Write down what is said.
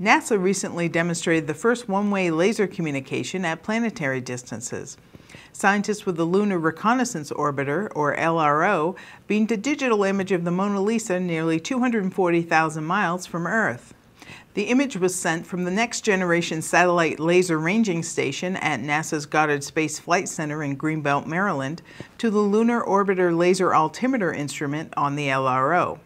NASA recently demonstrated the first one-way laser communication at planetary distances. Scientists with the Lunar Reconnaissance Orbiter, or LRO, beamed a digital image of the Mona Lisa nearly 240,000 miles from Earth. The image was sent from the Next Generation Satellite Laser Ranging Station at NASA's Goddard Space Flight Center in Greenbelt, Maryland, to the Lunar Orbiter Laser Altimeter instrument on the LRO.